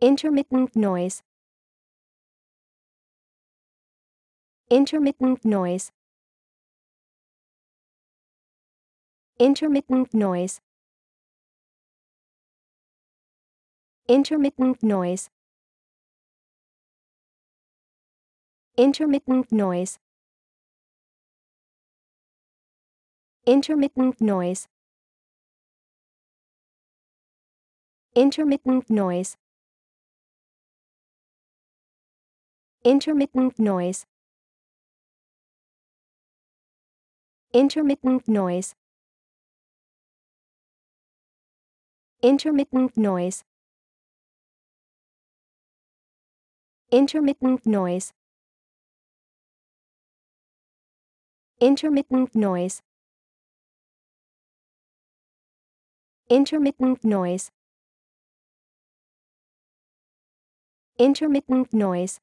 intermittent noise. Intermittent noise. Intermittent noise. Intermittent noise. Intermittent noise. Intermittent noise. Intermittent noise intermittent noise. Intermittent noise. Intermittent noise. Intermittent noise. Intermittent noise. Intermittent noise. Intermittent noise